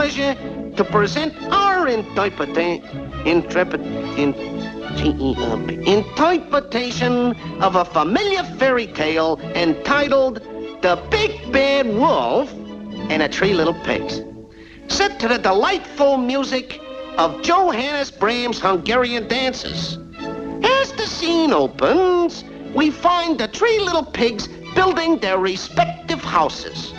pleasure to present our interpreta- intrepid, in, interpretation of a familiar fairy tale entitled The Big Bad Wolf and the Three Little Pigs. Set to the delightful music of Johannes Brahms' Hungarian dances. As the scene opens, we find the three little pigs building their respective houses.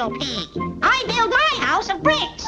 Little pig. I build my house of bricks.